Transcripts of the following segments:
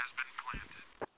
has been planted.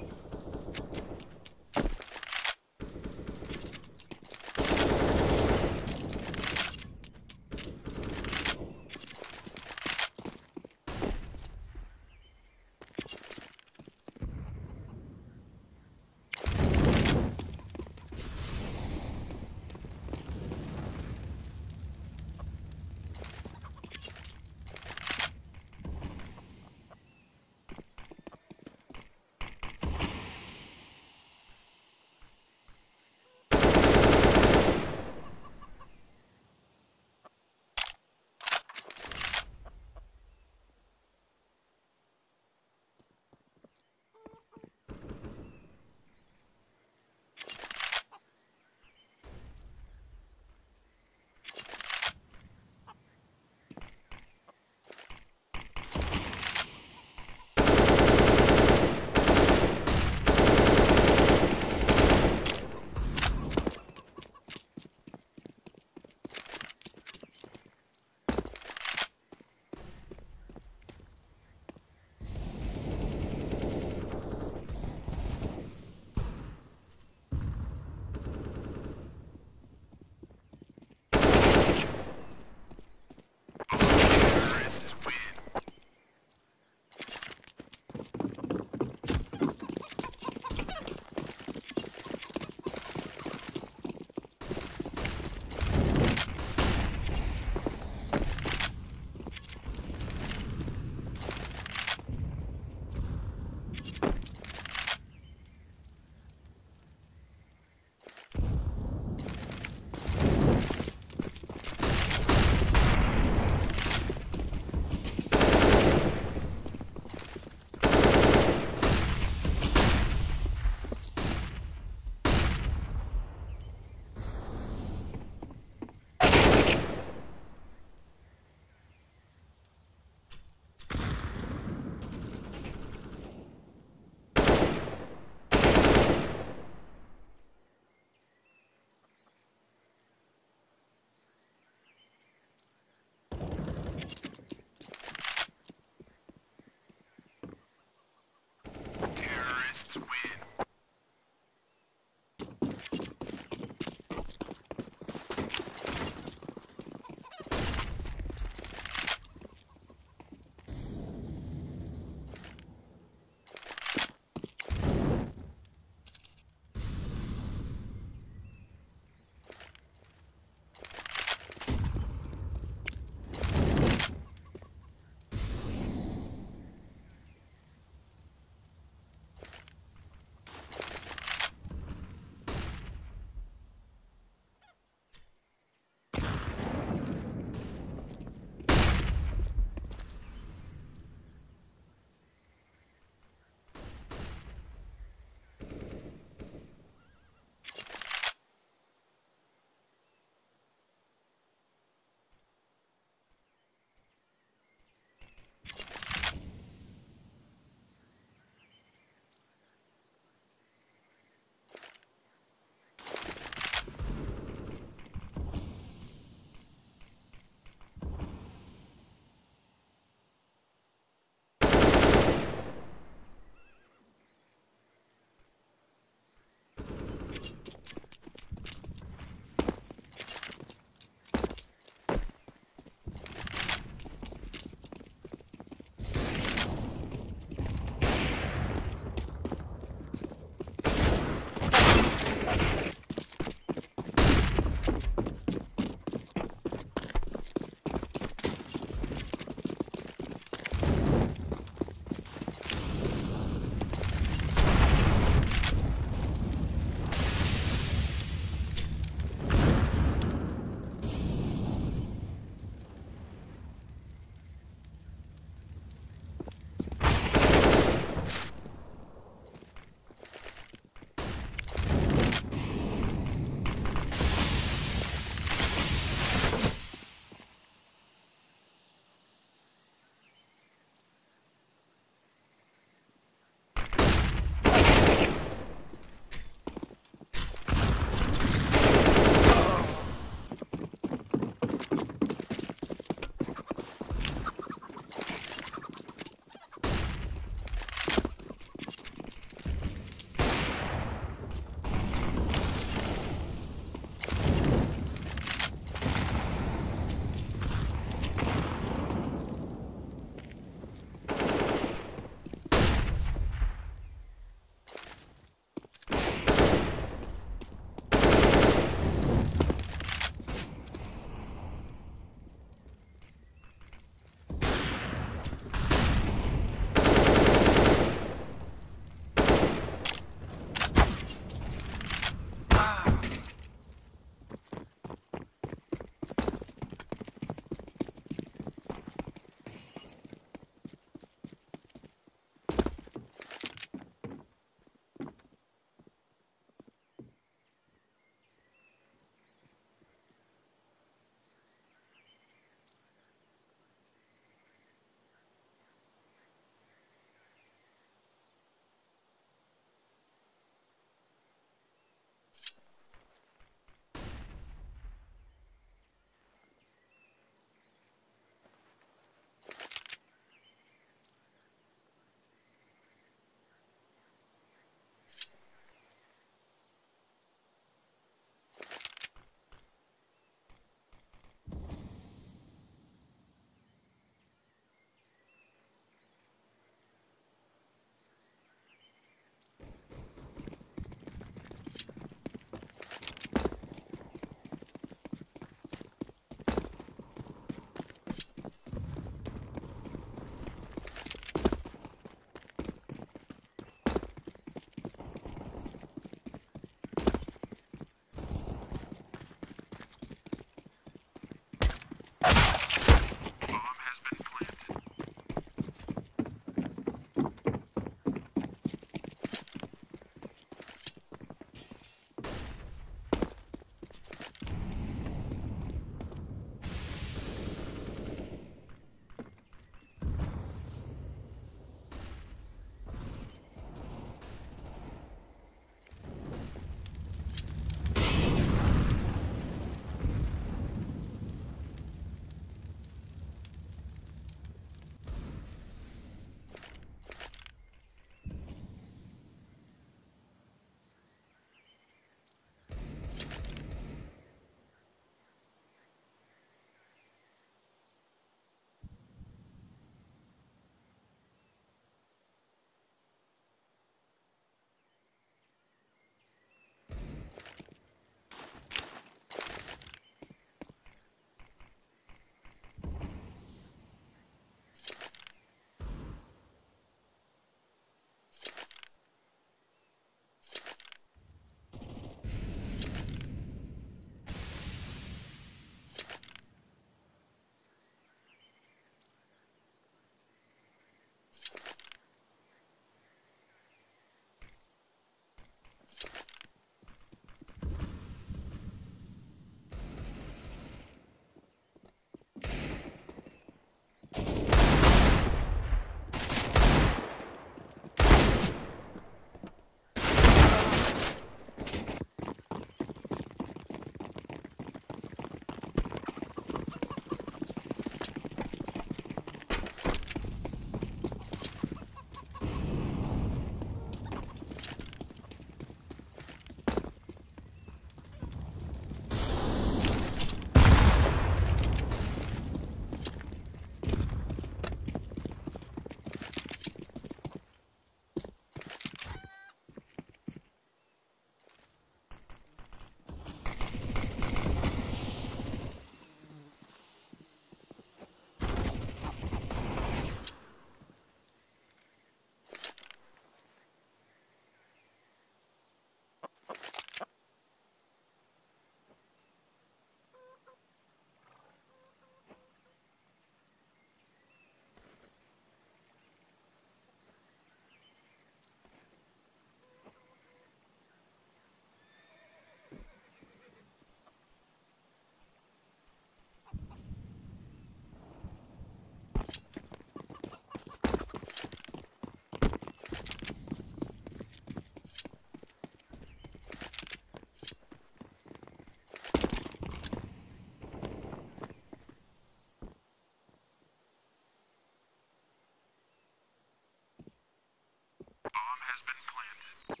has been planted.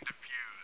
been defused.